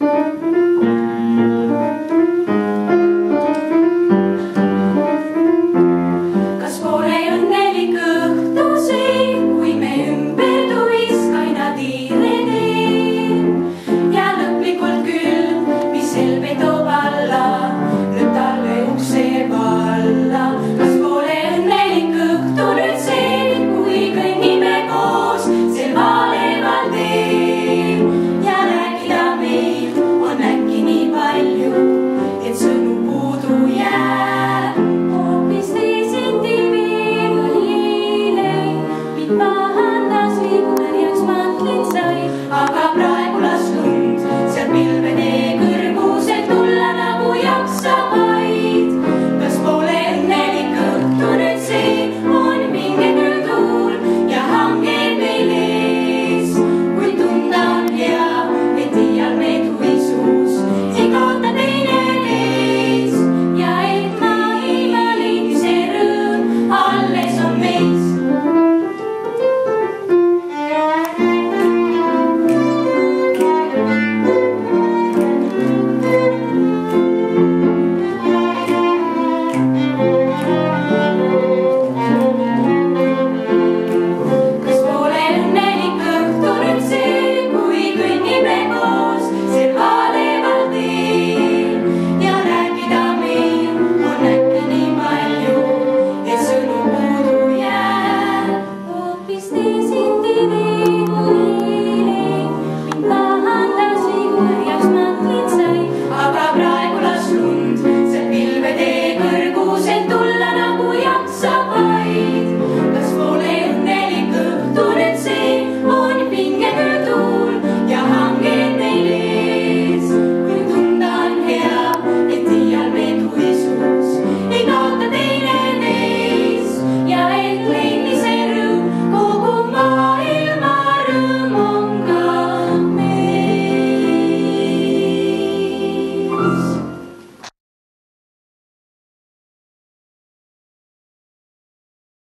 Música